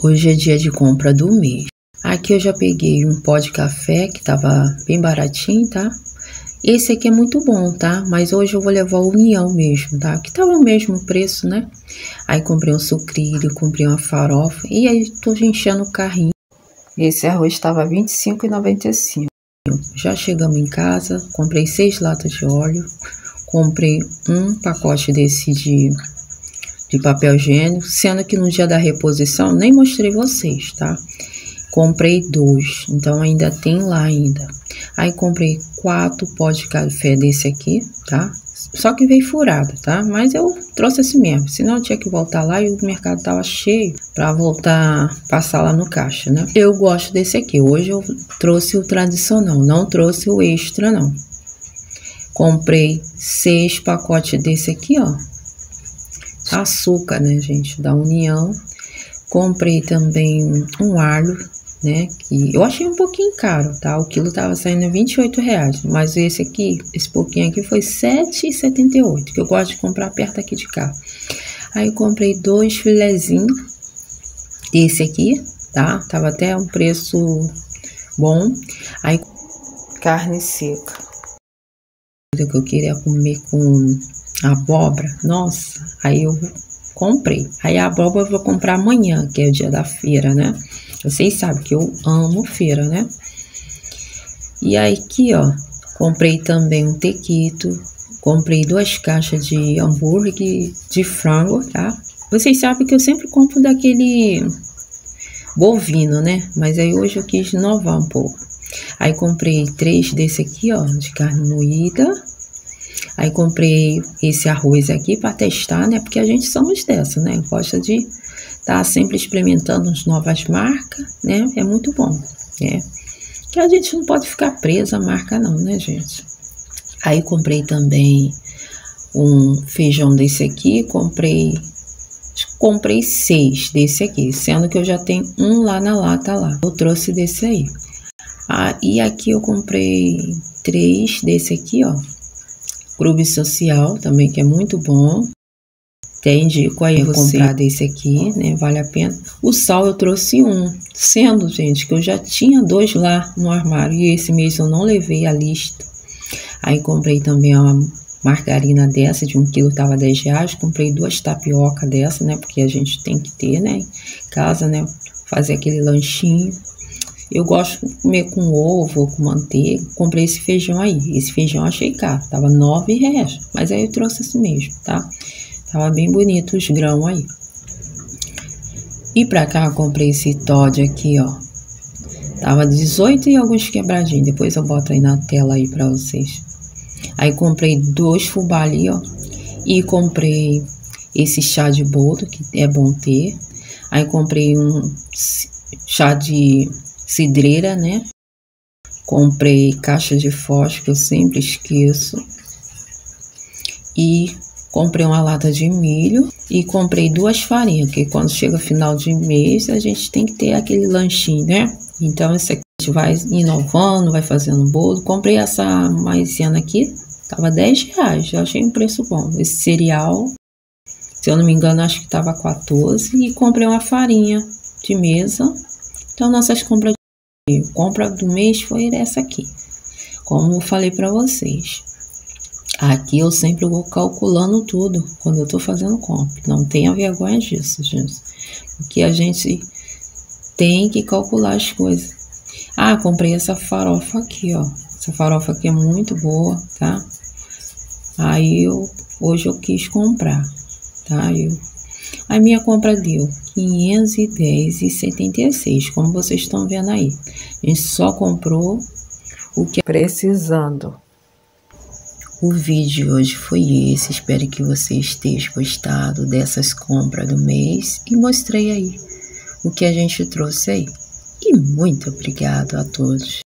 Hoje é dia de compra do mês. Aqui eu já peguei um pó de café que tava bem baratinho, tá? Esse aqui é muito bom, tá? Mas hoje eu vou levar o União mesmo, tá? Que tava o mesmo preço, né? Aí comprei um sucrilho, comprei uma farofa e aí tô enchendo o carrinho. Esse arroz estava R$ 25,95. Já chegamos em casa, comprei seis latas de óleo, comprei um pacote desse de de papel higiênico, sendo que no dia da reposição nem mostrei vocês, tá? Comprei dois, então ainda tem lá ainda. Aí comprei quatro pó de café desse aqui, tá? Só que veio furado, tá? Mas eu trouxe assim mesmo, senão eu tinha que voltar lá e o mercado tava cheio para voltar passar lá no caixa, né? Eu gosto desse aqui. Hoje eu trouxe o tradicional, não trouxe o extra não. Comprei seis pacotes desse aqui, ó açúcar, né, gente, da União. Comprei também um alho, né, que eu achei um pouquinho caro, tá? O quilo tava saindo 28 reais, mas esse aqui, esse pouquinho aqui foi 7,78, que eu gosto de comprar perto aqui de cá. Aí comprei dois filezinhos, esse aqui, tá? Tava até um preço bom. Aí carne seca. Que eu queria comer com abóbora, nossa, aí eu comprei. Aí a abóbora eu vou comprar amanhã, que é o dia da feira, né? Vocês sabem que eu amo feira, né? E aí aqui, ó, comprei também um tequito, comprei duas caixas de hambúrguer de frango, tá? Vocês sabem que eu sempre compro daquele bovino, né? Mas aí hoje eu quis inovar um pouco. Aí comprei três desse aqui, ó, de carne moída, Aí comprei esse arroz aqui para testar, né? Porque a gente somos dessa, né? Gosta de estar tá sempre experimentando as novas marcas, né? É muito bom, né? Que a gente não pode ficar presa a marca não, né, gente? Aí comprei também um feijão desse aqui, comprei comprei seis desse aqui, sendo que eu já tenho um lá na lata lá. Eu trouxe desse aí. Ah, e aqui eu comprei três desse aqui, ó. Clube Social também, que é muito bom. Até indico aí você comprar desse aqui, né? Vale a pena. O sal eu trouxe um, sendo, gente, que eu já tinha dois lá no armário e esse mês eu não levei a lista. Aí comprei também uma margarina dessa de um quilo, tava 10 reais. Comprei duas tapioca dessa, né? Porque a gente tem que ter, né? Em casa, né? Fazer aquele lanchinho. Eu gosto de comer com ovo, com manteiga. Comprei esse feijão aí. Esse feijão achei caro, tava nove reais. Mas aí eu trouxe assim mesmo, tá? Tava bem bonito os grãos aí. E pra cá eu comprei esse Todd aqui, ó. Tava 18 e alguns quebradinhos. Depois eu boto aí na tela aí pra vocês. Aí comprei dois fubá ali, ó. E comprei esse chá de boldo, que é bom ter. Aí comprei um chá de cidreira, né? Comprei caixa de fósforo, que eu sempre esqueço. E comprei uma lata de milho e comprei duas farinhas, que quando chega final de mês a gente tem que ter aquele lanchinho, né? Então esse aqui a gente vai inovando, vai fazendo bolo. Comprei essa maisena aqui, tava 10 reais, eu achei um preço bom. Esse cereal, se eu não me engano, acho que tava 14. E comprei uma farinha de mesa. Então nossas compras compra do mês foi essa aqui. Como eu falei para vocês. Aqui eu sempre vou calculando tudo quando eu tô fazendo compra. Não tenha vergonha disso, gente. Porque a gente tem que calcular as coisas. Ah, comprei essa farofa aqui, ó. Essa farofa aqui é muito boa, tá? Aí eu hoje eu quis comprar, tá? Eu a minha compra deu 510,76, como vocês estão vendo aí. A gente só comprou o que precisando. O vídeo de hoje foi esse. Espero que vocês tenham gostado dessas compras do mês e mostrei aí o que a gente trouxe aí. E muito obrigado a todos.